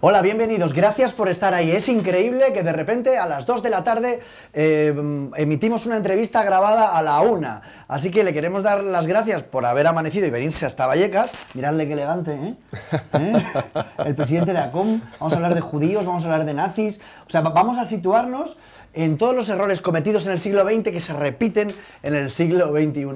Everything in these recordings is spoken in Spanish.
Hola, bienvenidos. Gracias por estar ahí. Es increíble que de repente a las 2 de la tarde eh, emitimos una entrevista grabada a la 1. Así que le queremos dar las gracias por haber amanecido y venirse hasta Vallecas. Miradle qué elegante, ¿eh? ¿Eh? El presidente de ACOM. Vamos a hablar de judíos, vamos a hablar de nazis. O sea, vamos a situarnos en todos los errores cometidos en el siglo XX que se repiten en el siglo XXI.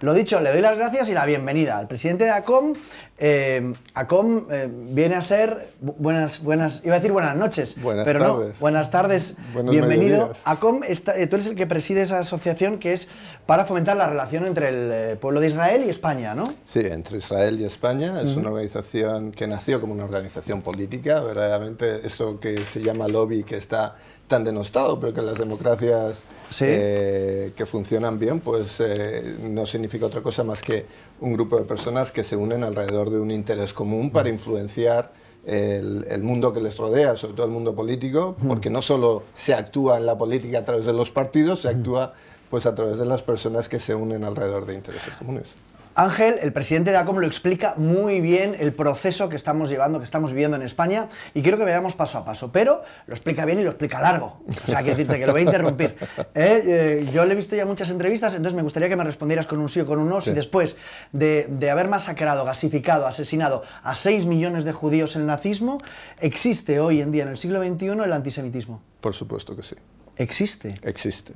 Lo dicho, le doy las gracias y la bienvenida al presidente de ACOM. Eh, ACOM eh, viene a ser buenas, buenas, iba a decir buenas noches, buenas pero tardes. no, buenas tardes, Buenos bienvenido. mediodías. ACOM, está- eh, tú eres el que preside esa asociación que es para fomentar la relación entre el pueblo de Israel y España, ¿no? Sí, entre Israel y España. Es una organización que nació como una organización política, verdaderamente eso que se llama lobby, que está tan denostado, pero que las democracias Sí. eh, que funcionan bien, pues eh, no significa otra cosa más que un grupo de personas que se unen alrededor de un interés común para influenciar el, el mundo que les rodea, sobre todo el mundo político, porque no solo se actúa en la política a través de los partidos, se actúa pues a través de las personas que se unen alrededor de intereses comunes. Ángel, el presidente de ACOM, lo explica muy bien el proceso que estamos llevando, que estamos viviendo en España, y quiero que veamos paso a paso, pero lo explica bien y lo explica largo. O sea, quiero decirte que lo voy a interrumpir. ¿eh? Eh, yo le he visto ya muchas entrevistas, entonces me gustaría que me respondieras con un sí o con un no, si después de, de haber masacrado, gasificado, asesinado a 6 millones de judíos el nazismo, existe hoy en día, en el siglo XXI, el antisemitismo. Por supuesto que sí, Existe. existe.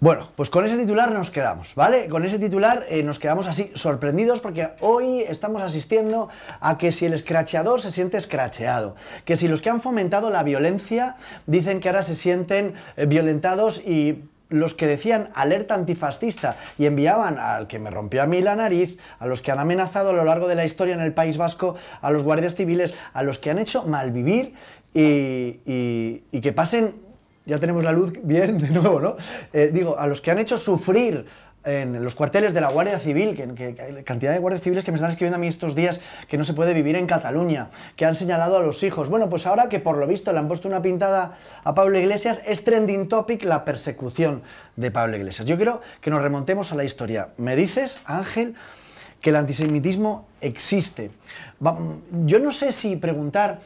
Bueno, pues con ese titular nos quedamos, ¿vale? Con ese titular eh, nos quedamos así sorprendidos porque hoy estamos asistiendo a que si el escracheador se siente escracheado, que si los que han fomentado la violencia dicen que ahora se sienten eh, violentados y los que decían alerta antifascista y enviaban al que me rompió a mí la nariz, a los que han amenazado a lo largo de la historia en el País Vasco, a los guardias civiles, a los que han hecho malvivir y, y- y que pasen ya tenemos la luz bien de nuevo, ¿no? Eh, digo, a los que han hecho sufrir en los cuarteles de la Guardia Civil, que, que- cantidad de guardias civiles que me están escribiendo a mí estos días que no se puede vivir en Cataluña, que han señalado a los hijos. Bueno, pues ahora que por lo visto le han puesto una pintada a Pablo Iglesias, es trending topic la persecución de Pablo Iglesias. Yo quiero que nos remontemos a la historia. ¿Me dices, Ángel, que el antisemitismo existe? Yo no sé si preguntar...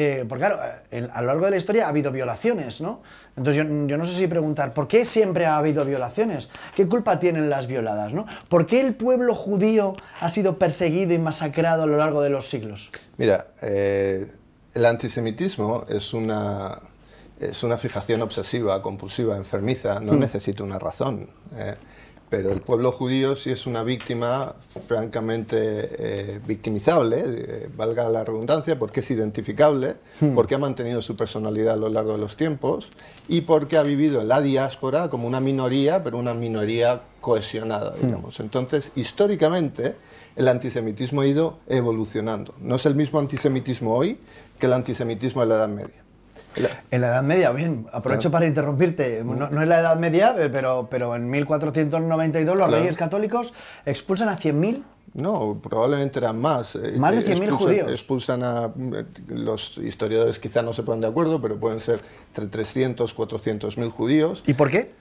Eh, porque claro, a lo largo de la historia ha habido violaciones, ¿no? Entonces yo, yo no sé si preguntar, ¿por qué siempre ha habido violaciones? ¿Qué culpa tienen las violadas, no? ¿Por qué el pueblo judío ha sido perseguido y masacrado a lo largo de los siglos? Mira, eh, el antisemitismo es una, es una fijación obsesiva, compulsiva, enfermiza, no necesita una razón. eh, pero el pueblo judío sí es una víctima francamente eh, victimizable, eh, valga la redundancia, porque es identificable, porque ha mantenido su personalidad a lo largo de los tiempos y porque ha vivido en la diáspora como una minoría, pero una minoría cohesionada, digamos. Entonces, históricamente, el antisemitismo ha ido evolucionando. No es el mismo antisemitismo hoy que el antisemitismo de la Edad Media. En la Edad Media, bien, aprovecho para interrumpirte, no, no es la Edad Media, eh, pero, pero en 1492 los Claro. reyes católicos expulsan a 100.000 No, probablemente eran más. Eh, Más de eh, 100.000 expulsan- judíos. Expulsan a. eh, Los historiadores quizá no se ponen de acuerdo, pero pueden ser entre 300, 400 mil judíos. ¿Y por qué?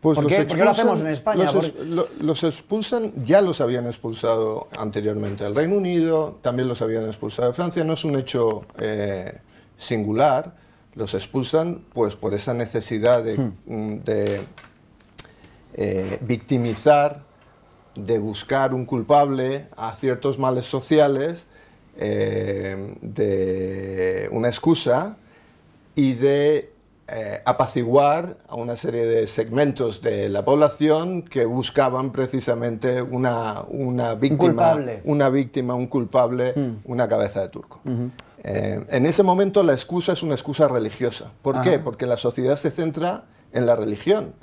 Pues ¿Por los qué? ¿Por qué lo expulsan- hacemos en España? Los, ex- lo- los expulsan, ya los habían expulsado anteriormente el Reino Unido, también los habían expulsado de Francia, no es un hecho eh, singular, los expulsan pues por esa necesidad de, Hmm. mm, de, eh, victimizar, de buscar un culpable a ciertos males sociales, eh, de una excusa y de eh, apaciguar a una serie de segmentos de la población que buscaban precisamente una, una víctima, culpable. una víctima, un culpable, Mm. una cabeza de turco. Eh, en ese momento la excusa es una excusa religiosa. ¿Por qué? Porque la sociedad se centra en la religión.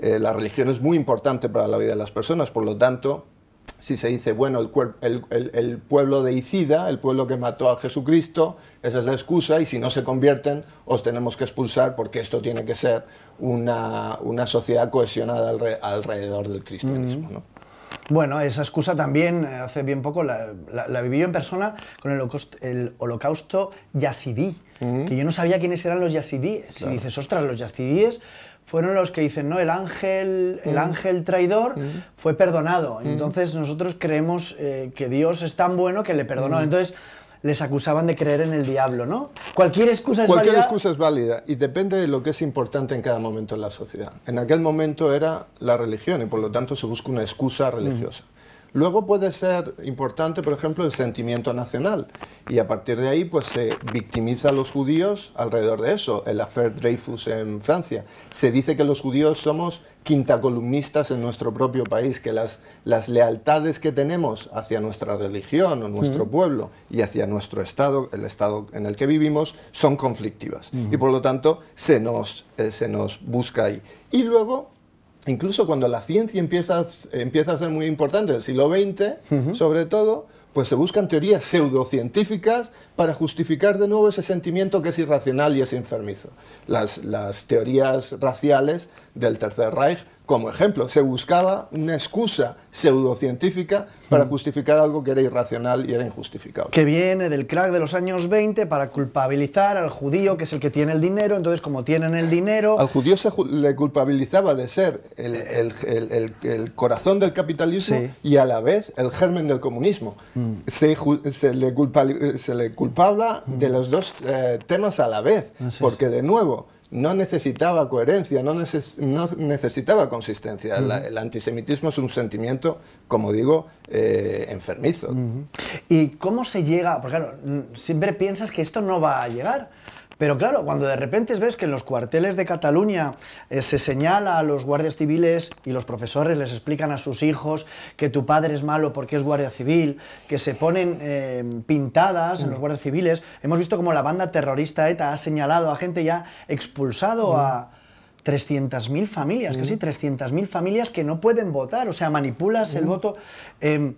Eh, la religión es muy importante para la vida de las personas, por lo tanto, si se dice, bueno, el, cuer- el- el- el pueblo de Isida, el pueblo que mató a Jesucristo, esa es la excusa, y si no se convierten, os tenemos que expulsar porque esto tiene que ser una, una sociedad cohesionada alre- alrededor del cristianismo. ¿no? Bueno, esa excusa también eh, hace bien poco la, la, la viví yo en persona con el holocausto, el holocausto yazidí, que yo no sabía quiénes eran los yazidíes. Y dices, ostras, los yazidíes fueron los que dicen, no, el ángel, el ángel traidor fue perdonado. Entonces nosotros creemos eh, que Dios es tan bueno que le perdonó. Entonces les acusaban de creer en el diablo, ¿no? Cualquier excusa es Cualquier válida. excusa es válida y depende de lo que es importante en cada momento en la sociedad. En aquel momento era la religión y por lo tanto se busca una excusa religiosa. Luego puede ser importante, por ejemplo, el sentimiento nacional y a partir de ahí pues se victimiza a los judíos alrededor de eso. El affair Dreyfus en Francia. Se dice que los judíos somos quintacolumnistas en nuestro propio país, que las, las lealtades que tenemos hacia nuestra religión o nuestro pueblo y hacia nuestro Estado, el Estado en el que vivimos, son conflictivas. Y por lo tanto se nos, eh, se nos busca ahí. Y luego incluso cuando la ciencia empieza, a- empieza a ser muy importante, en el siglo XX, sobre todo, pues se buscan teorías pseudocientíficas para justificar de nuevo ese sentimiento que es irracional y es enfermizo. Las, las teorías raciales del Tercer Reich, como ejemplo, se buscaba una excusa pseudocientífica para justificar algo que era irracional y era injustificable. que viene del crack de los años 20 para culpabilizar al judío, que es el que tiene el dinero, entonces como tienen el dinero... Al judío se ju- le culpabilizaba de ser el, el- el- el- el corazón del capitalismo Sí. y a la vez el germen del comunismo. Se, ju- se le culpa- se le culpaba de los dos eh, temas a la vez, Así es. porque de nuevo no necesitaba coherencia, no, neces- no necesitaba consistencia. La- el antisemitismo es un sentimiento, como digo, eh, enfermizo. ¿Y cómo se llega? Porque claro, mm, siempre piensas que esto no va a llegar. Pero claro, cuando de repente ves que en los cuarteles de Cataluña eh, se señala a los guardias civiles y los profesores les explican a sus hijos que tu padre es malo porque es guardia civil, que se ponen eh, pintadas en los guardias civiles, hemos visto como la banda terrorista ETA ha señalado a gente ya expulsado a 300.000 familias, casi 300.000 familias que no pueden votar, o sea, manipulas el voto. em,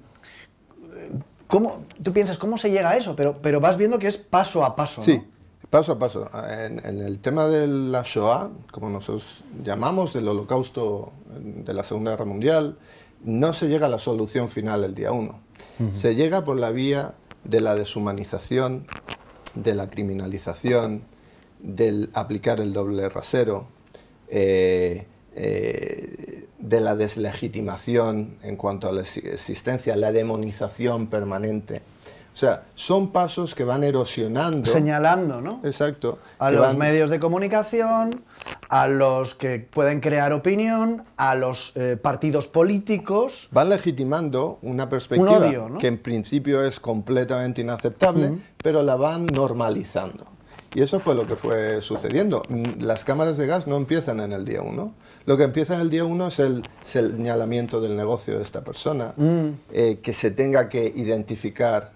¿Cómo, tú piensas, ¿cómo se llega a eso? Pero, pero vas viendo que es paso a paso. Sí, ¿no? Paso a paso. En, en el tema de la Shoah, como nosotros llamamos, del holocausto de la Segunda Guerra Mundial, no se llega a la solución final el día uno. Se llega por la vía de la deshumanización, de la criminalización, del aplicar el doble rasero, eh, eh, de la deslegitimación en cuanto a la exi- existencia, la demonización permanente. O sea, son pasos que van erosionando. Señalando, ¿no? Exacto. A los van- medios de comunicación, a los que pueden crear opinión, a los eh, partidos políticos. Van legitimando una perspectiva odio, ¿no? que en principio es completamente inaceptable, pero la van normalizando. Y eso fue lo que fue sucediendo. Mm, Las cámaras de gas no empiezan en el día uno. Lo que empieza en el día uno es el señalamiento del negocio de esta persona, Mm. eh, que se tenga que identificar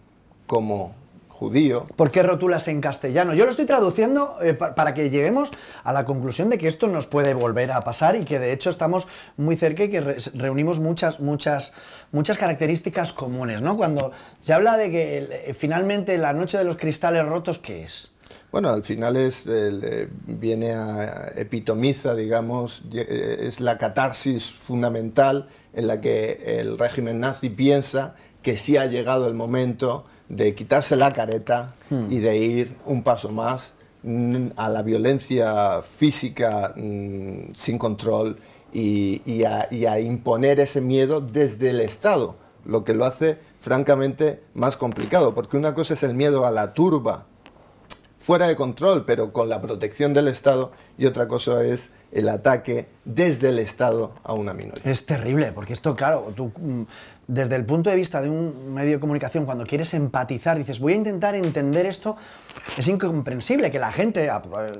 como judío. ¿Por qué rotulas en castellano? Yo lo estoy traduciendo eh, pa- para que lleguemos a la conclusión de que esto nos puede volver a pasar y que de hecho estamos muy cerca y que re- reunimos muchas, muchas, muchas características comunes, ¿no? Cuando se habla de que eh, finalmente la noche de los cristales rotos, ¿qué es? Bueno, al final es, eh, viene a, epitomiza, digamos, es la catarsis fundamental en la que el régimen nazi piensa que sí ha llegado el momento de quitarse la careta y de ir un paso más mm, a la violencia física mm, sin control y, y a, y a imponer ese miedo desde el Estado, lo que lo hace francamente más complicado, porque una cosa es el miedo a la turba, fuera de control, pero con la protección del Estado, y otra cosa es el ataque desde el Estado a una minoría. Es terrible, porque esto, claro, tú, mm, desde el punto de vista de un medio de comunicación, cuando quieres empatizar, dices, voy a intentar entender esto, es incomprensible que la gente,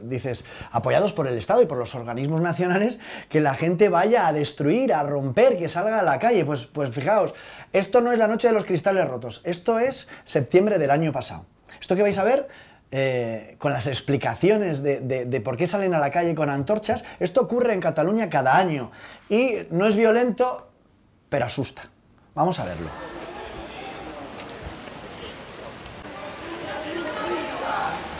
dices, apoyados por el Estado y por los organismos nacionales, que la gente vaya a destruir, a romper, que salga a la calle. Pues, pues fijaos, esto no es la noche de los cristales rotos, esto es septiembre del año pasado. Esto que vais a ver eh, con las explicaciones de- de por qué salen a la calle con antorchas, esto ocurre en Cataluña cada año y no es violento, pero asusta. Vamos a verlo.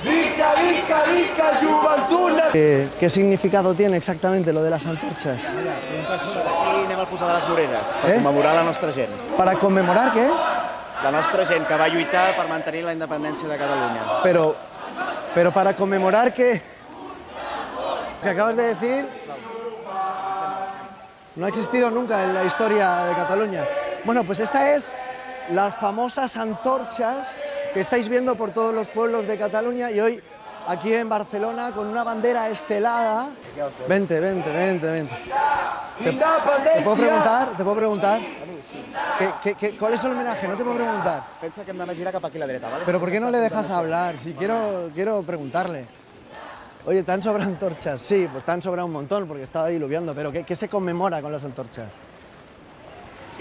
Visca, visca, visca, Juventud ¿Qué, qué significado tiene exactamente lo de las antorchas? Aquí anem al posar de les voreres per Eh? commemorar la nostra gent. ¿Para conmemorar qué? La nostra gent que va lluitar per mantenir la independència de Catalunya. Pero, pero para conmemorar qué? que acabas de decir no ha existido nunca en la historia de Cataluña. Bueno, pues esta es las famosas antorchas que estáis viendo por todos los pueblos de Cataluña y hoy aquí en Barcelona con una bandera estelada. Vente, vente, vente, vente. ¿Te, te puedo preguntar? ¿Te puedo preguntar? ¿Qué, qué, qué, cuál es el homenaje? No te puedo preguntar. Pensa que hem d'anar a girar cap aquí a la dreta, ¿vale? Pero ¿por qué no le dejas hablar? Si quiero, quiero preguntarle. Oye, ¿te han sobrado antorchas? Sí, pues te han sobrado un montón porque estaba diluviando, pero ¿qué, qué se conmemora con las antorchas?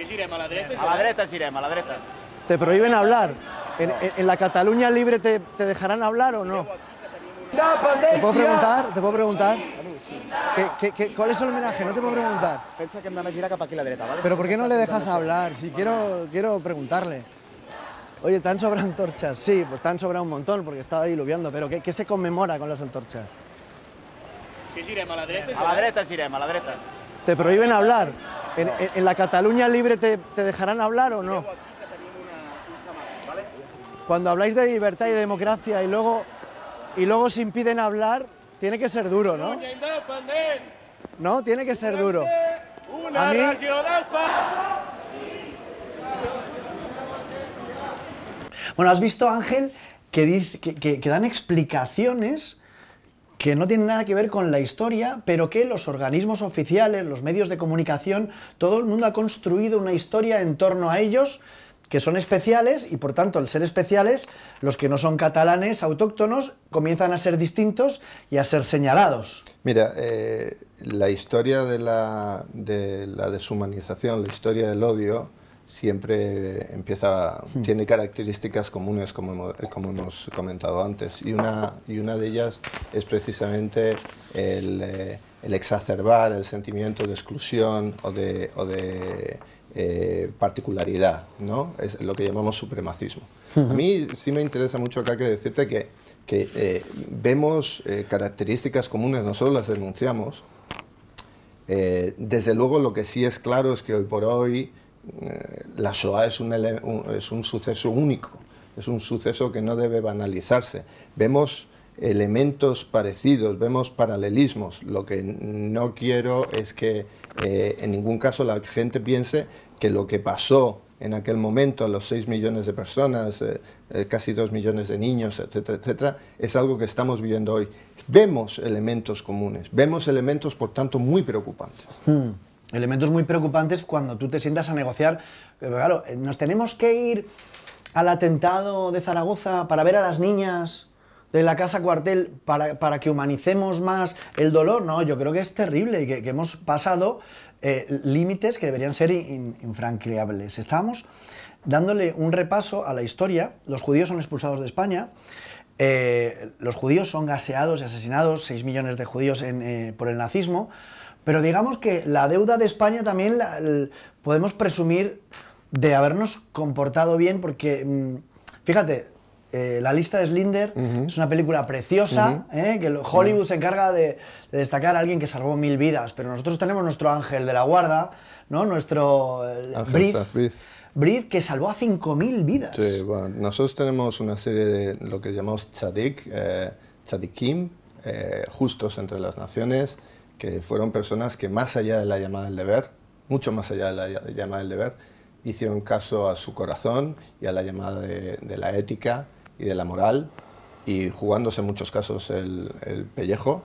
Girem a la dreta? A la dreta girem, a la dreta. ¿Te prohíben hablar? ¿En, en- en la Cataluña libre te, te dejarán hablar o no? ¿Te puedo preguntar? ¿Te puedo preguntar? ¿Qué, qué, qué, cuál es el homenaje? No te puedo preguntar. Pensa que hem d'anar a girar cap aquí a la dreta, ¿vale? Pero ¿por qué no le dejas hablar? Si quiero, quiero preguntarle. Oye, ¿te han sobrado antorchas? Sí, pues te han sobrado un montón porque estaba diluviando, pero ¿qué, qué se conmemora con las antorchas? Girem a la dreta? A la dreta girem, a la dreta. ¿Te prohíben hablar? ¿En, en- en la Cataluña libre te, te dejarán hablar o no? Cuando habláis de libertad y de democracia y luego, y luego se impiden hablar, tiene que ser duro, ¿no? ¿No? Tiene que ser duro. A mí-! Bueno, has visto, Ángel, que, dice, que, que- que dan explicaciones que no tienen nada que ver con la historia, pero que los organismos oficiales, los medios de comunicación, todo el mundo ha construido una historia en torno a ellos que son especiales y por tanto al ser especiales, los que no son catalanes autóctonos comienzan a ser distintos y a ser señalados. Mira, eh, la historia de la, de la deshumanización, la historia del odio, siempre empieza, tiene características comunes, como hemos, como hemos comentado antes, y una, y una de ellas es precisamente el, eh, el exacerbar el sentimiento de exclusión o de, o de eh, particularidad, ¿no? Es lo que llamamos supremacismo. A mí sí me interesa mucho acá que decirte que, que eh, vemos eh, características comunes, nosotros las denunciamos, eh, desde luego, lo que sí es claro es que hoy por hoy la SOA es un- es un suceso único, es un suceso que no debe banalizarse. Vemos elementos parecidos, vemos paralelismos. Lo que no quiero es que eh, en ningún caso la gente piense que lo que pasó en aquel momento a los 6 millones de personas, eh, eh, casi 2 millones de niños, etcétera, etcétera, es algo que estamos viviendo hoy. Vemos elementos comunes, vemos elementos, por tanto, muy preocupantes. Hmm. Elementos muy preocupantes cuando tú te sientas a negociar. Claro, eh, nos tenemos que ir al atentado de Zaragoza para ver a las niñas de la casa cuartel para, para que humanicemos más el dolor. No, yo creo que es terrible y que, que hemos pasado eh, límites que deberían ser in- infranqueables. Estábamos dándole un repaso a la historia. Los judíos son expulsados de España. Eh, los judíos son gaseados y asesinados, 6 millones de judíos en, eh, por el nazismo. Pero digamos que la deuda de España también la- el- podemos presumir de habernos comportado bien porque, mm, fíjate, eh, La lista de Slinder es una película preciosa, ¿eh? que Hollywood se encarga de, de destacar a alguien que salvó mil vidas, pero nosotros tenemos nuestro ángel de la guarda, ¿no? nuestro eh. Brit, que salvó a 5.000 vidas. Sí, bueno, nosotros tenemos una serie de lo que llamamos tzadik, eh, tzadikim, justos entre las naciones, que fueron personas que más allá de la llamada del deber, mucho más allá de la ll- llamada del deber, hicieron caso a su corazón y a la llamada de, de la ética y de la moral, y jugándose en muchos casos el, el pellejo,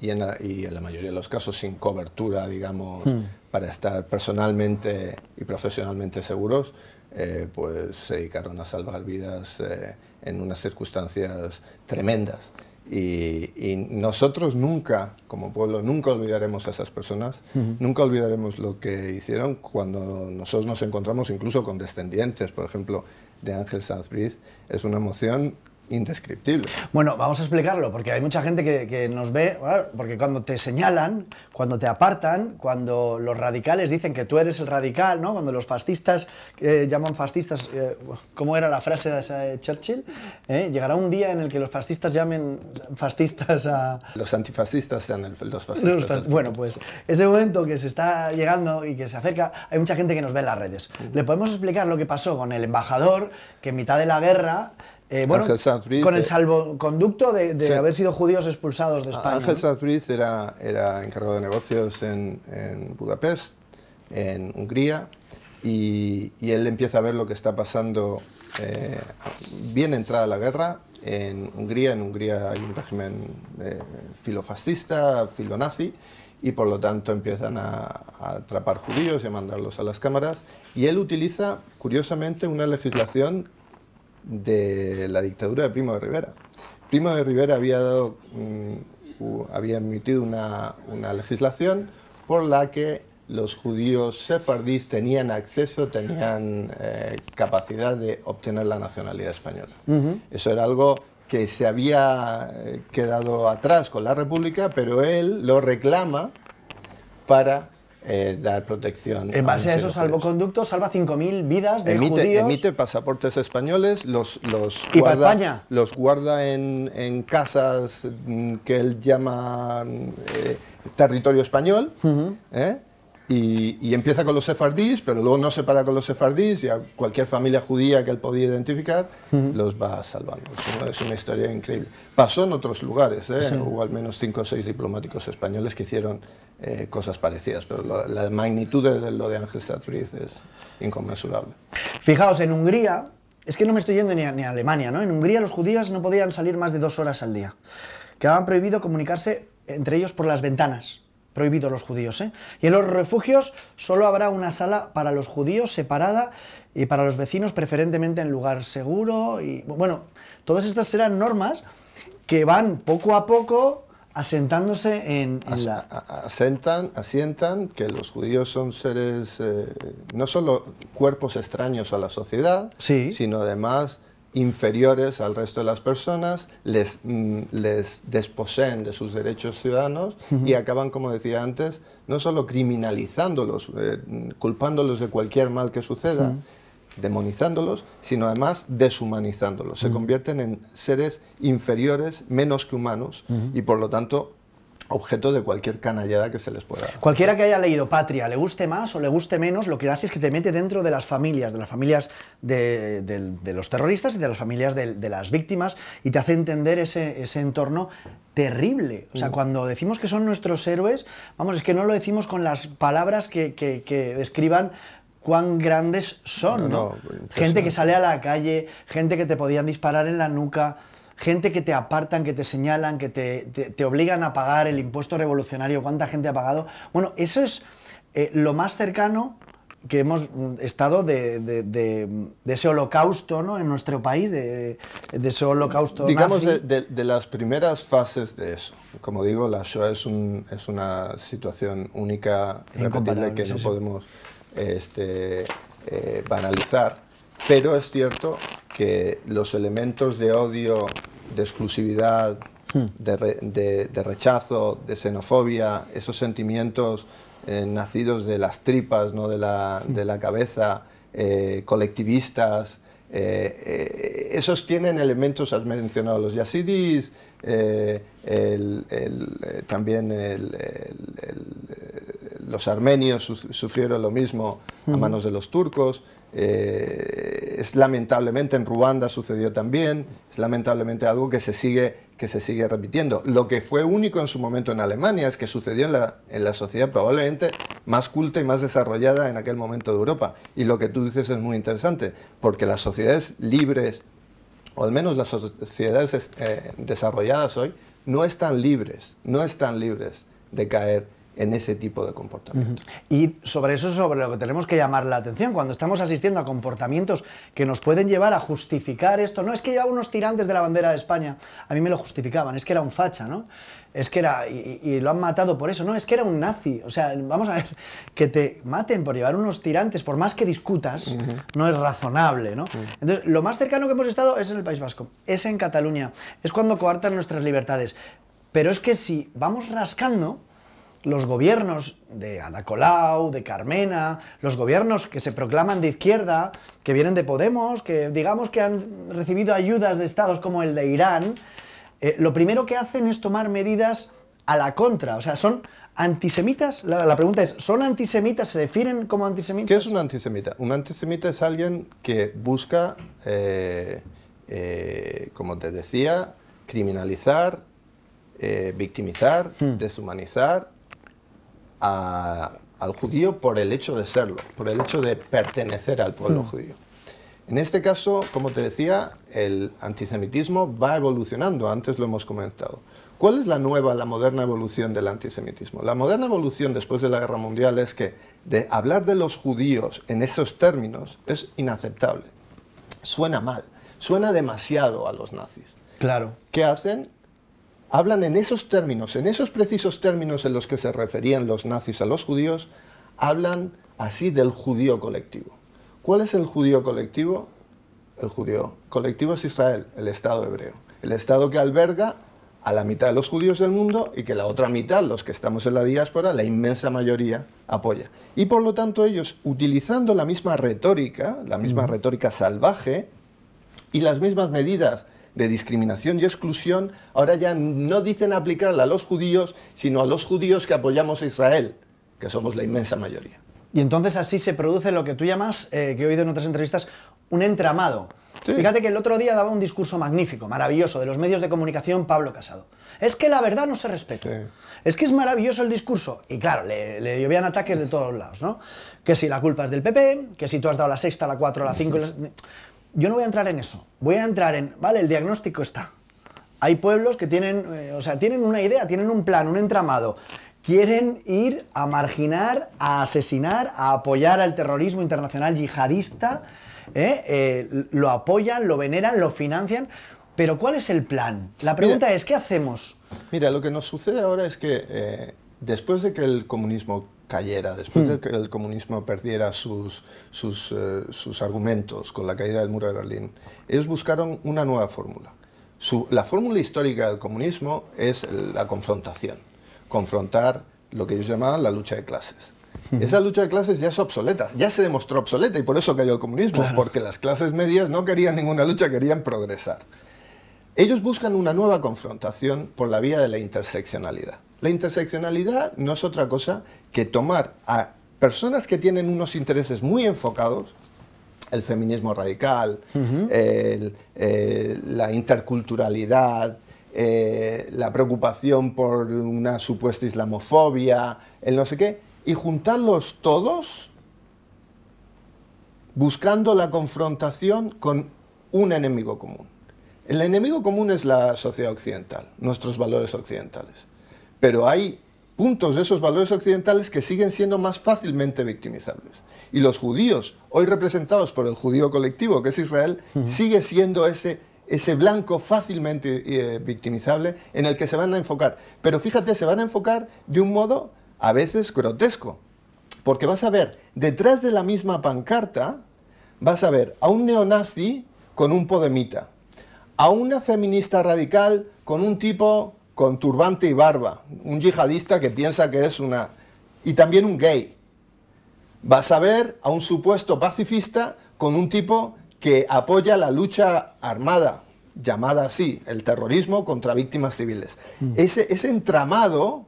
y en, la, y en la mayoría de los casos sin cobertura, digamos, para estar personalmente y profesionalmente seguros, eh, pues se dedicaron a salvar vidas eh, en unas circunstancias tremendas. Y, y nosotros nunca, como pueblo, nunca olvidaremos a esas personas, nunca olvidaremos lo que hicieron cuando nosotros nos encontramos incluso con descendientes, por ejemplo, de Ángel Sanz Briz. Es una emoción indescriptible. Bueno, vamos a explicarlo, porque hay mucha gente que, que nos ve, porque cuando te señalan, cuando te apartan, cuando los radicales dicen que tú eres el radical, ¿no? Cuando los fascistas eh, llaman fascistas, eh, ¿cómo era la frase de esa- Churchill? ¿Eh? Llegará un día en el que los fascistas llamen fascistas a... Los antifascistas sean el- los los fascistas. fas- bueno, pues ese momento que se está llegando y que se acerca, hay mucha gente que nos ve en las redes. ¿Le podemos explicar lo que pasó con el embajador que en mitad de la guerra, eh, bueno, Ángel con el eh, salvoconducto de, de sí. haber sido judíos expulsados de España? Ángel. Sanz era, era encargado de negocios en, en Budapest, en Hungría, y, y él empieza a ver lo que está pasando eh, bien entrada la guerra en Hungría. En Hungría hay un régimen eh, filofascista, filonazi, y por lo tanto empiezan a, a atrapar judíos y a mandarlos a las cámaras. Y él utiliza, curiosamente, una legislación de la dictadura de Primo de Rivera. Primo de Rivera había, dado, mm, había emitido una, una legislación por la que los judíos sefardíes tenían acceso, tenían eh, capacidad de obtener la nacionalidad española. Eso era algo que se había eh, quedado atrás con la República, pero él lo reclama para eh, dar protección. En base a los esos salvoconductos, salva 5.000 vidas de Emite, judíos. emite pasaportes españoles, los, los, ¿Y para guarda, España? los guarda en, en casas que él llama eh, territorio español, ¿eh? y, y empieza con los sefardíes, pero luego no se para con los sefardíes y a cualquier familia judía que él podía identificar los va salvando. Es una, es una historia increíble. Pasó en otros lugares, ¿eh? hubo al menos cinco o seis diplomáticos españoles que hicieron eh, cosas parecidas, pero lo- la magnitud de lo de Ángel Satriz es inconmensurable. Fijaos, en Hungría, es que no me estoy yendo ni a, ni a Alemania, ¿no? En Hungría los judíos no podían salir más de dos horas al día. Quedaban prohibido comunicarse entre ellos por las ventanas. Prohibido los judíos, ¿eh? Y en los refugios solo habrá una sala para los judíos separada y para los vecinos preferentemente en lugar seguro. Y bueno, todas estas serán normas que van poco a poco asentándose en, en As- la... asentan, asientan que los judíos son seres eh, no solo cuerpos extraños a la sociedad, Sí. sino además inferiores al resto de las personas, les, mm, les desposeen de sus derechos ciudadanos y acaban, como decía antes, no solo criminalizándolos, eh, culpándolos de cualquier mal que suceda, demonizándolos, sino además deshumanizándolos. Se convierten en seres inferiores, menos que humanos, y por lo tanto objeto de cualquier canallada que se les pueda. Cualquiera que haya leído Patria, le guste más o le guste menos, lo que hace es que te mete dentro de las familias, de las familias de, los terroristas y de las familias de, de las víctimas y te hace entender ese, ese entorno terrible. O sea, cuando decimos que son nuestros héroes, vamos, es que no lo decimos con las palabras que, que- que describan cuán grandes son, No, ¿no? no, gente que sale a la calle, gente que te podían disparar en la nuca, gente que te apartan, que te señalan, que te, te- te obligan a pagar el impuesto revolucionario, cuánta gente ha pagado. Bueno, eso es eh, lo más cercano que hemos mm, estado de, de- de- de ese holocausto ¿no? en nuestro país, de, de ese holocausto Digamos nazi. de, las primeras fases de eso. Como digo, la Shoah es, un- es una situación única, repetible, que sí, no sí. podemos este, eh, banalizar. Pero es cierto que los elementos de odio, de exclusividad, Hmm. de, re- de- de rechazo, de xenofobia, esos sentimientos eh, nacidos de las tripas, no de la, Hmm. de la cabeza, eh, colectivistas, eh, esos tienen elementos, has mencionado los yazidis, el- el, también el- los armenios su- sufrieron lo mismo a manos de los turcos. eh, es lamentablemente en Ruanda sucedió también, es lamentablemente algo que se sigue que se sigue repitiendo. Lo que fue único en su momento en Alemania es que sucedió en la, en la sociedad probablemente más culta y más desarrollada en aquel momento de Europa. Y lo que tú dices es muy interesante, porque las sociedades libres, o al menos las sociedades eh, desarrolladas hoy, no están libres, no están libres de caer en ese tipo de comportamientos. Y sobre eso es sobre lo que tenemos que llamar la atención. Cuando estamos asistiendo a comportamientos que nos pueden llevar a justificar esto, no es que ya unos tirantes de la bandera de España, a mí me lo justificaban, es que era un facha, ¿no? Es que era, y, y lo han matado por eso, no, es que era un nazi. O sea, vamos a ver, que te maten por llevar unos tirantes, por más que discutas, no es razonable, ¿no? Entonces, lo más cercano que hemos estado es en el País Vasco, es en Cataluña, es cuando coartan nuestras libertades. Pero es que si vamos rascando, los gobiernos de Ada Colau, de Carmena, los gobiernos que se proclaman de izquierda, que vienen de Podemos, que digamos que han recibido ayudas de estados como el de Irán, eh, lo primero que hacen es tomar medidas a la contra. O sea, son antisemitas. La, la pregunta es, ¿son antisemitas? ¿Se definen como antisemitas? ¿Qué es un antisemita? Un antisemita es alguien que busca, eh, eh, como te decía, criminalizar, victimizar, deshumanizar a, al judío por el hecho de serlo, por el hecho de pertenecer al pueblo judío. En este caso, como te decía, el antisemitismo va evolucionando, antes lo hemos comentado. ¿Cuál es la nueva, la moderna evolución del antisemitismo? La moderna evolución después de la guerra mundial es que de hablar de los judíos en esos términos es inaceptable. Suena mal, suena demasiado a los nazis. Claro. ¿Qué hacen? Hablan en esos términos, en esos precisos términos en los que se referían los nazis a los judíos, hablan así del judío colectivo. ¿Cuál es el judío colectivo? El judío colectivo es Israel, el Estado hebreo. El Estado que alberga a la mitad de los judíos del mundo y que la otra mitad, los que estamos en la diáspora, la inmensa mayoría, apoya. Y por lo tanto ellos, utilizando la misma retórica, la misma retórica salvaje y las mismas medidas de discriminación y exclusión, ahora ya no dicen aplicarla a los judíos, sino a los judíos que apoyamos a Israel, que somos la inmensa mayoría. Y entonces así se produce lo que tú llamas, eh, que he oído en otras entrevistas, un entramado. Sí. Fíjate que el otro día daba un discurso magnífico, maravilloso, de los medios de comunicación Pablo Casado. Es que la verdad no se respeta. Sí. Es que es maravilloso el discurso. Y claro, le, le llovían ataques de todos lados, ¿no? Que si la culpa es del PP, que si tú has dado la sexta, la cuatro, la cinco... y Yo no voy a entrar en eso. Voy a entrar en, vale, el diagnóstico está. Hay pueblos que tienen, eh, o sea, tienen una idea, tienen un plan, un entramado. Quieren ir a marginar, a asesinar, a apoyar al terrorismo internacional yihadista. ¿eh? Eh, lo apoyan, lo veneran, lo financian. Pero ¿cuál es el plan? La pregunta es, ¿qué hacemos? Mira, lo que nos sucede ahora es que después de que el comunismo cayera, después de que el comunismo perdiera sus, sus, eh, sus argumentos con la caída del muro de Berlín, ellos buscaron una nueva fórmula. Su- la fórmula histórica del comunismo es la confrontación, confrontar lo que ellos llamaban la lucha de clases. Esa lucha de clases ya es obsoleta, ya se demostró obsoleta y por eso cayó el comunismo, porque las clases medias no querían ninguna lucha, querían progresar. Ellos buscan una nueva confrontación por la vía de la interseccionalidad. La interseccionalidad no es otra cosa que tomar a personas que tienen unos intereses muy enfocados, el feminismo radical, el, eh, la interculturalidad, eh, la preocupación por una supuesta islamofobia, el no sé qué, y juntarlos todos buscando la confrontación con un enemigo común. El enemigo común es la sociedad occidental, nuestros valores occidentales. Pero hay puntos de esos valores occidentales que siguen siendo más fácilmente victimizables. Y los judíos, hoy representados por el judío colectivo, que es Israel, sigue siendo ese, ese blanco fácilmente eh, victimizable en el que se van a enfocar. Pero fíjate, se van a enfocar de un modo a veces grotesco. Porque vas a ver, detrás de la misma pancarta, vas a ver a un neonazi con un podemita, a una feminista radical con un tipo con turbante y barba, un yihadista que piensa que es una... y también un gay. Vas a ver a un supuesto pacifista con un tipo que apoya la lucha armada, llamada así, el terrorismo contra víctimas civiles. Ese, ese entramado,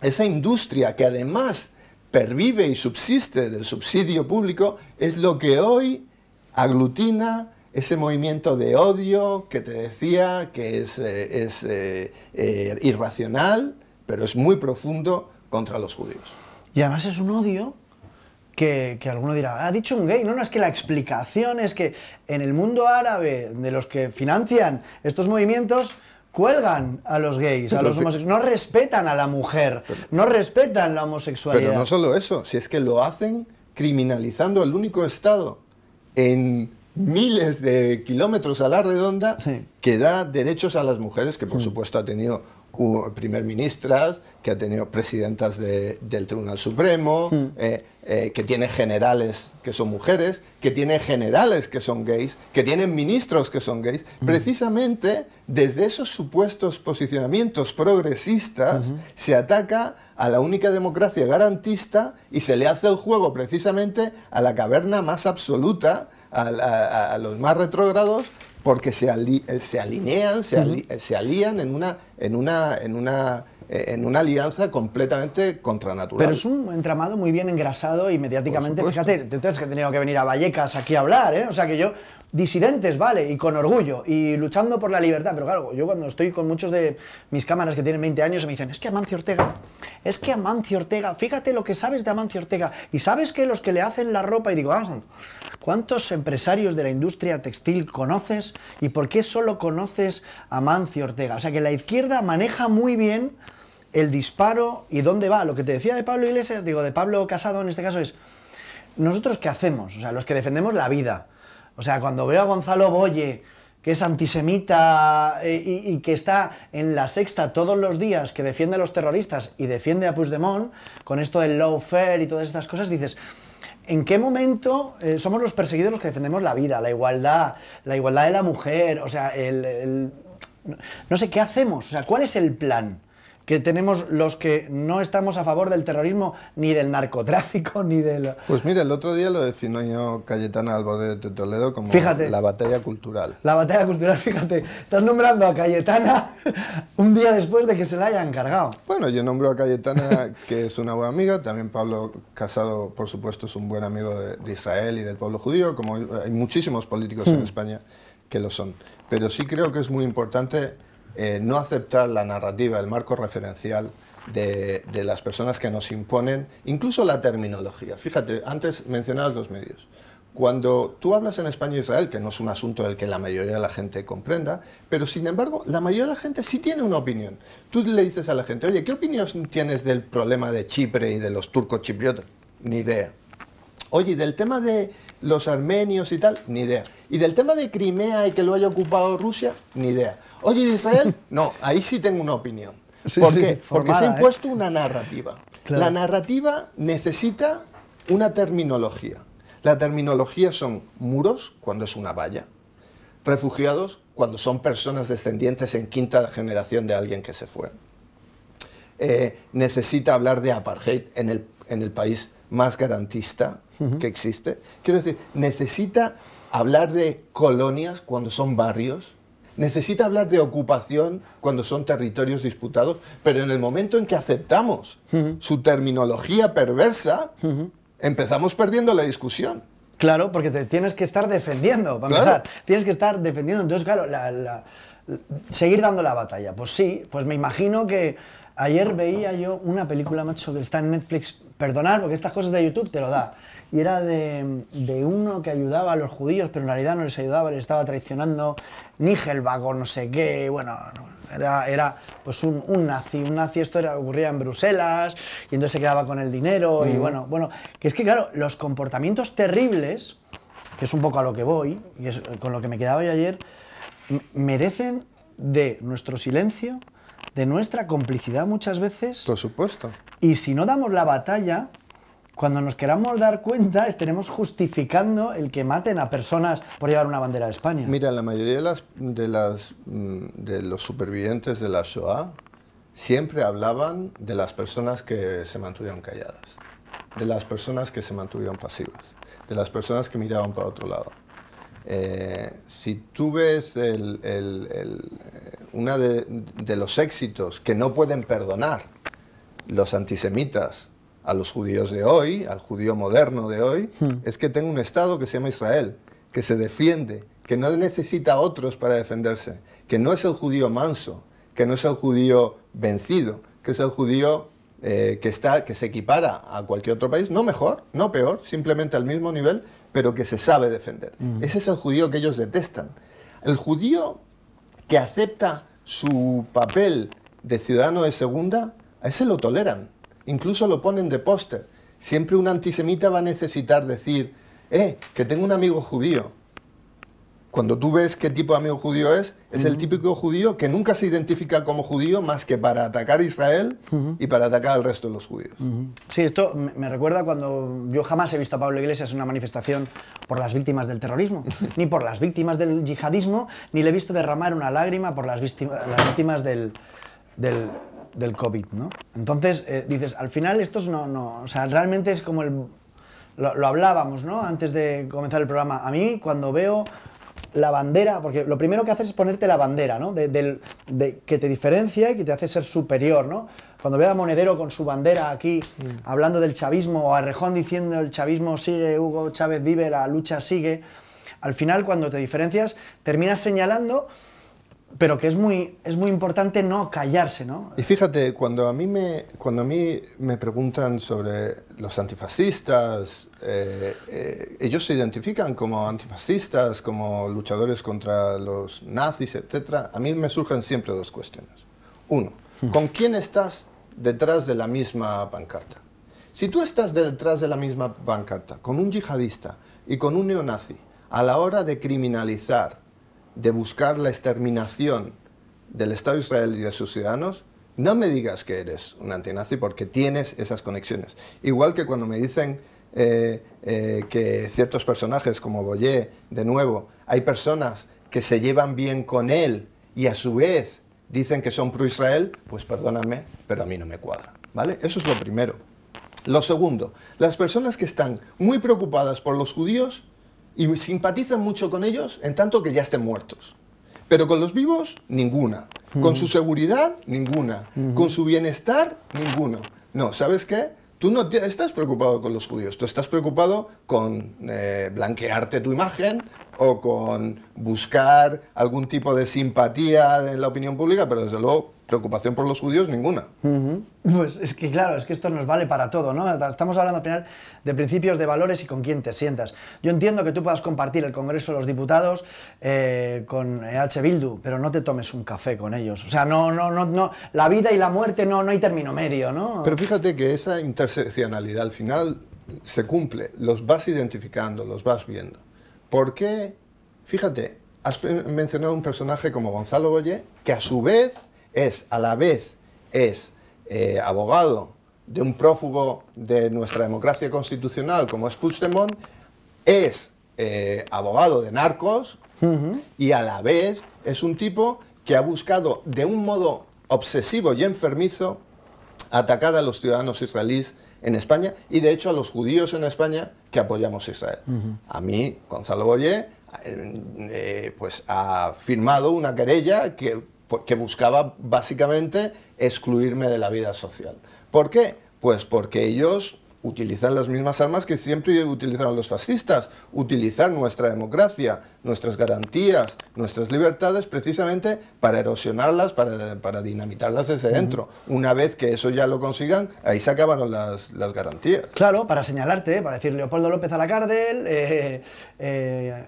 esa industria que además pervive y subsiste del subsidio público, es lo que hoy aglutina ese movimiento de odio que te decía que es, eh, es eh, eh, irracional, pero es muy profundo contra los judíos. Y además es un odio que, que alguno dirá, ha dicho un gay. No, no, es que la explicación es que en el mundo árabe, de los que financian estos movimientos, cuelgan a los gays, a los homosexuales. No respetan a la mujer, no respetan la homosexualidad. Pero no solo eso, si es que lo hacen criminalizando al único Estado en miles de kilómetros a la redonda Sí. que da derechos a las mujeres, que por supuesto ha tenido primer ministras, que ha tenido presidentas de- del Tribunal Supremo, eh, eh, que tiene generales que son mujeres, que tiene generales que son gays, que tienen ministros que son gays, precisamente desde esos supuestos posicionamientos progresistas se ataca a la única democracia garantista y se le hace el juego precisamente a la caverna más absoluta, a, a- a los más retrógrados, porque se, ali- eh, se alinean, se, ali- se alían en una, en una, en una eh, en una alianza completamente contranatural. Pero es un entramado muy bien engrasado y mediáticamente, fíjate, entonces que he tenido que venir a Vallecas aquí a hablar, ¿eh? O sea que yo, disidentes, vale, y con orgullo, y luchando por la libertad, pero claro, yo cuando estoy con muchos de mis cámaras que tienen 20 años, me dicen, es que Amancio Ortega, es que Amancio Ortega, fíjate lo que sabes de Amancio Ortega, y sabes que los que le hacen la ropa, y digo, vamos, ¿cuántos empresarios de la industria textil conoces, y por qué solo conoces a Amancio Ortega? O sea que la izquierda maneja muy bien el disparo y dónde va. Lo que te decía de Pablo Iglesias, digo, de Pablo Casado en este caso es, nosotros qué hacemos, o sea, los que defendemos la vida. O sea, cuando veo a Gonzalo Boye, que es antisemita eh, y, y que está en la sexta todos los días, que defiende a los terroristas y defiende a Puigdemont, con esto del lawfare y todas estas cosas, dices, ¿En qué momento eh, somos los perseguidos los que defendemos la vida, la igualdad, la igualdad de la mujer? O sea, el, el- no sé, ¿qué hacemos? O sea, ¿cuál es el plan que tenemos los que no estamos a favor del terrorismo, ni del narcotráfico, ni del... Pues mira, el otro día lo definió Cayetana Álvarez de Toledo como Fíjate. la batalla cultural. La batalla cultural, fíjate, estás nombrando a Cayetana un día después de que se la hayan cargado. Bueno, yo nombro a Cayetana, que es una buena amiga, también Pablo Casado, por supuesto, es un buen amigo de, de Israel y del pueblo judío, como hay muchísimos políticos en España que lo son. Pero sí creo que es muy importante eh, no aceptar la narrativa, el marco referencial de, de las personas que nos imponen, incluso la terminología. Fíjate, antes mencionabas los medios. Cuando tú hablas en España e Israel, que no es un asunto del que la mayoría de la gente comprenda, pero sin embargo, la mayoría de la gente sí tiene una opinión. Tú le dices a la gente, oye, ¿qué opinión tienes del problema de Chipre y de los turcos chipriotas? Ni idea. Oye, ¿y del tema de los armenios y tal? Ni idea. ¿Y del tema de Crimea y que lo haya ocupado Rusia? Ni idea. Oye, ¿de Israel? No, ahí sí tengo una opinión. Sí, ¿Por sí, qué? Porque se ha ¿eh? impuesto una narrativa. Claro. La narrativa necesita una terminología. La terminología son muros, cuando es una valla, refugiados, cuando son personas descendientes en quinta generación de alguien que se fue. Eh, necesita hablar de apartheid en el, en el país más garantista que existe. Quiero decir, necesita hablar de colonias cuando son barrios. Necesita hablar de ocupación cuando son territorios disputados, pero en el momento en que aceptamos su terminología perversa, empezamos perdiendo la discusión. Claro, porque te tienes que estar defendiendo, para Claro. empezar. Tienes que estar defendiendo. Entonces, claro, la- la- la- seguir dando la batalla. Pues sí, pues me imagino que ayer veía yo una película, macho, que está en Netflix. Perdonar, porque estas cosas de YouTube te lo da. Y era de, de uno que ayudaba a los judíos, pero en realidad no les ayudaba, les estaba traicionando. Nigelbach o no sé qué, bueno, era, era pues un, un nazi. Un nazi, esto era, ocurría en Bruselas, y entonces se quedaba con el dinero, y bueno, bueno, que es que claro, los comportamientos terribles, que es un poco a lo que voy, y es con lo que me quedaba yo ayer, merecen de nuestro silencio, de nuestra complicidad muchas veces, Por supuesto. y si no damos la batalla, cuando nos queramos dar cuenta, estaremos justificando el que maten a personas por llevar una bandera de España. Mira, la mayoría de, las, de, las, mm, de los supervivientes de la Shoah siempre hablaban de las personas que se mantuvieron calladas, de las personas que se mantuvieron pasivas, de las personas que miraban para otro lado. Eh, si tú ves el, el- el, eh, una de, de los éxitos que no pueden perdonar los antisemitas a los judíos de hoy, al judío moderno de hoy, es que tenga un Estado que se llama Israel, que se defiende, que no necesita a otros para defenderse, que no es el judío manso, que no es el judío vencido, que es el judío eh, que, está, que se equipara a cualquier otro país, no mejor, no peor, simplemente al mismo nivel, pero que se sabe defender. Ese es el judío que ellos detestan. El judío que acepta su papel de ciudadano de segunda, a ese lo toleran, incluso lo ponen de póster. Siempre un antisemita va a necesitar decir, eh, que tengo un amigo judío. Cuando tú ves qué tipo de amigo judío es, es el típico judío que nunca se identifica como judío más que para atacar a Israel y para atacar al resto de los judíos. Sí, esto me me recuerda cuando yo jamás he visto a Pablo Iglesias en una manifestación por las víctimas del terrorismo, ni por las víctimas del yihadismo, ni le he visto derramar una lágrima por las, víctima- las víctimas del, del, del COVID, ¿no? Entonces, eh, dices, al final estos no, no, o sea, realmente es como el... Lo, lo hablábamos, ¿no? Antes de comenzar el programa. A mí, cuando veo la bandera, porque lo primero que haces es ponerte la bandera, ¿no? De, del- de- que te diferencia y que te hace ser superior, ¿no? Cuando veo a Monedero con su bandera aquí, hablando del chavismo, o a Rejón diciendo el chavismo sigue, Hugo Chávez vive, la lucha sigue, al final cuando te diferencias terminas señalando, pero que es muy, es muy importante no callarse, ¿no? Y fíjate, cuando a mí me, cuando a mí me preguntan sobre los antifascistas, eh, eh, ellos se identifican como antifascistas, como luchadores contra los nazis, etc. A mí me surgen siempre dos cuestiones. Uno, ¿con quién estás detrás de la misma pancarta? Si tú estás detrás de la misma pancarta con un yihadista y con un neonazi, a la hora de criminalizar, de buscar la exterminación del Estado de Israel y de sus ciudadanos, no me digas que eres un antinazi porque tienes esas conexiones. Igual que cuando me dicen eh, eh, que ciertos personajes como Boyer, de nuevo, hay personas que se llevan bien con él y a su vez dicen que son pro-Israel, pues perdóname, pero a mí no me cuadra. ¿vale? Eso es lo primero. Lo segundo, las personas que están muy preocupadas por los judíos y simpatizan mucho con ellos en tanto que ya estén muertos. Pero con los vivos, ninguna. Con su seguridad, ninguna. Con su bienestar, ninguno. No, ¿sabes qué? Tú no te- estás preocupado con los judíos, tú estás preocupado con eh, blanquearte tu imagen o con buscar algún tipo de simpatía en la opinión pública, pero desde luego preocupación por los judíos ninguna. Pues es que claro, es que esto nos vale para todo, ¿no? Estamos hablando al final de principios, de valores y con quién te sientas. Yo entiendo que tú puedas compartir el Congreso de los Diputados eh, con EH Bildu, pero no te tomes un café con ellos. O sea, no, no, no, no, la vida y la muerte no, no hay término medio, ¿no? Pero fíjate que esa interseccionalidad al final se cumple, los vas identificando, los vas viendo. ¿Por qué? Fíjate, has mencionado un personaje como Gonzalo Boyer, que a su vez es, a la vez, es eh, abogado de un prófugo de nuestra democracia constitucional como es Puigdemont, es eh, abogado de narcos y a la vez es un tipo que ha buscado de un modo obsesivo y enfermizo atacar a los ciudadanos israelíes en España y de hecho a los judíos en España que apoyamos a Israel. A mí, Gonzalo Boyer, eh, eh, pues ha firmado una querella que, que buscaba básicamente excluirme de la vida social. ¿Por qué? Pues porque ellos utilizan las mismas armas que siempre utilizaron los fascistas, utilizar nuestra democracia, nuestras garantías, nuestras libertades precisamente para erosionarlas, para, para dinamitarlas desde dentro. Una vez que eso ya lo consigan, ahí se acabaron las, las garantías. Claro, para señalarte, para decir Leopoldo López a la cárcel, eh, eh,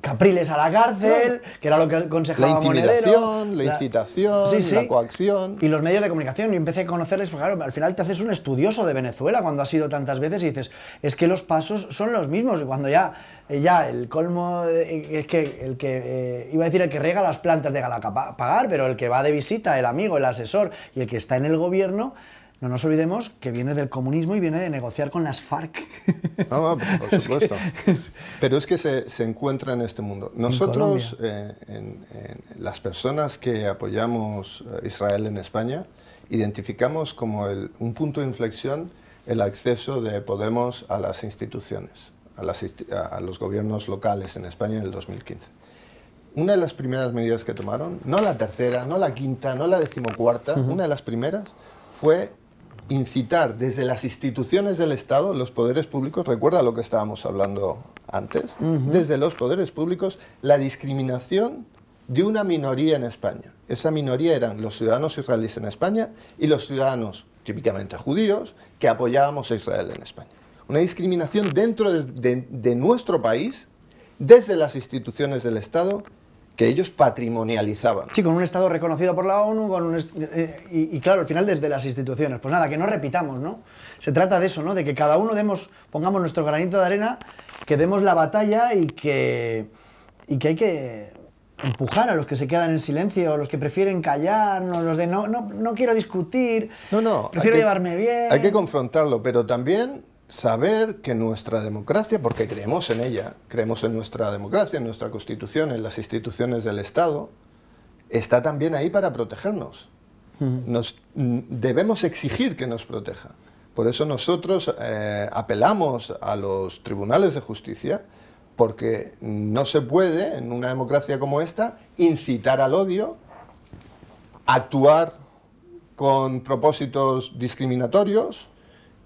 Capriles a la cárcel, que era lo que aconsejaba La intimidación, Monedero, la incitación, la coacción. Y los medios de comunicación, yo empecé a conocerles, porque claro, al final te haces un estudioso de Venezuela cuando has ido tantas veces y dices, es que los pasos son los mismos, y cuando ya, eh, ya el colmo, eh, es que el que, eh, iba a decir el que riega las plantas de Galapagar, pero el que va de visita, el amigo, el asesor y el que está en el gobierno, no nos olvidemos que viene del comunismo y viene de negociar con las FARC. No, no, por supuesto. Pero es que se, se encuentra en este mundo. Nosotros, eh, en, en las personas que apoyamos a Israel en España, identificamos como el- un punto de inflexión el acceso de Podemos a las instituciones, a, las a los gobiernos locales en España en el 2015. Una de las primeras medidas que tomaron, no la tercera, no la quinta, no la decimocuarta, una de las primeras fue incitar desde las instituciones del Estado, los poderes públicos, recuerda lo que estábamos hablando antes, desde los poderes públicos, la discriminación de una minoría en España. Esa minoría eran los ciudadanos israelíes en España y los ciudadanos, típicamente judíos, que apoyábamos a Israel en España. Una discriminación dentro de, de- de nuestro país, desde las instituciones del Estado, que ellos patrimonializaban. Sí, con un Estado reconocido por la ONU, con un est- eh, y, y claro, al final desde las instituciones. Pues nada, que no repitamos, ¿no? Se trata de eso, ¿no? De que cada uno demos, pongamos nuestro granito de arena, que demos la batalla y que, y que hay que empujar a los que se quedan en silencio, a los que prefieren callar, no, los de no, no, no quiero discutir, No, no. prefiero que- llevarme bien. Hay que confrontarlo, pero también saber que nuestra democracia, porque creemos en ella, creemos en nuestra democracia, en nuestra constitución, en las instituciones del Estado, está también ahí para protegernos. Nos, mm, debemos exigir que nos proteja. Por eso nosotros eh, apelamos a los tribunales de justicia porque no se puede, en una democracia como esta, incitar al odio, actuar con propósitos discriminatorios,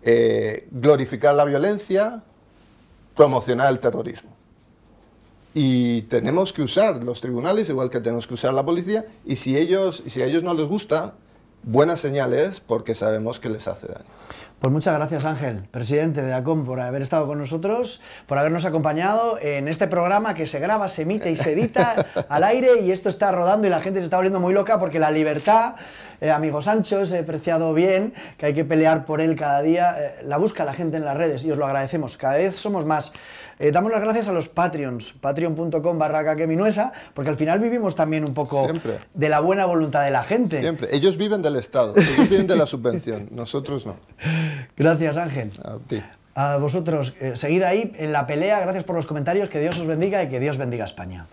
eh, glorificar la violencia, promocionar el terrorismo. Y tenemos que usar los tribunales, igual que tenemos que usar la policía, y si, ellos, si a ellos no les gusta, buenas señales porque sabemos que les hace daño. Pues muchas gracias Ángel, presidente de ACOM, por haber estado con nosotros, por habernos acompañado en este programa que se graba, se emite y se edita al aire y esto está rodando y la gente se está volviendo muy loca porque la libertad, eh, amigo Sancho, he preciado bien, que hay que pelear por él cada día, eh, la busca la gente en las redes y os lo agradecemos, cada vez somos más. Eh, damos las gracias a los Patreons, patreon.com barra minuesa, porque al final vivimos también un poco Siempre. de la buena voluntad de la gente. Siempre. Ellos viven del Estado, ellos viven de la subvención, nosotros no. Gracias Ángel. A ti. A vosotros, eh, seguid ahí en la pelea, gracias por los comentarios, que Dios os bendiga y que Dios bendiga a España.